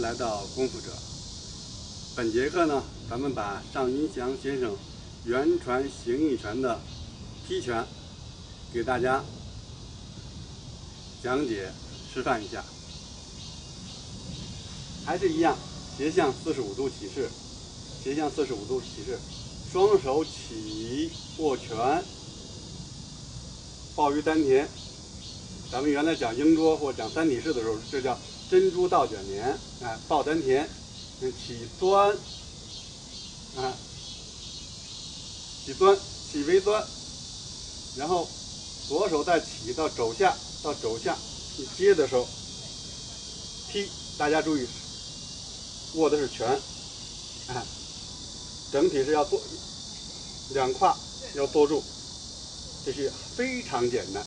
来到功夫者，本节课呢，咱们把尚云祥先生原传形意拳的踢拳给大家讲解示范一下。还是一样，斜向四十五度起势，斜向四十五度起势，双手起握拳，抱于丹田。咱们原来讲鹰捉或讲三体式的时候，这叫珍珠倒卷帘，哎，抱丹田，起钻，啊，起钻，起微钻，然后左手再起到肘下，到肘下，你接的时候踢，大家注意，握的是拳，哎，整体是要坐，两胯要坐住，这是非常简单。